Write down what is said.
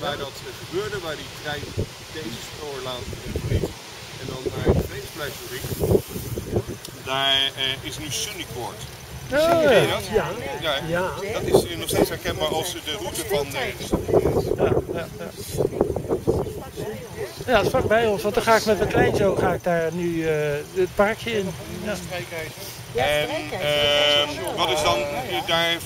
waar dat gebeurde, waar die trein deze spoorlaan verliet en dan naar de vleesfluisfabriek. Daar eh, is nu Sunnycourt. Oh, ah, dat? ja. Ja, dat is eh, nog steeds herkenbaar als de route van de Ja, ja, ja. Ja, dat is vlakbij ons, want dan ga ik met mijn kleinzoon ga ik daar nu eh, het parkje in. Ja. En uh, wat is dan daar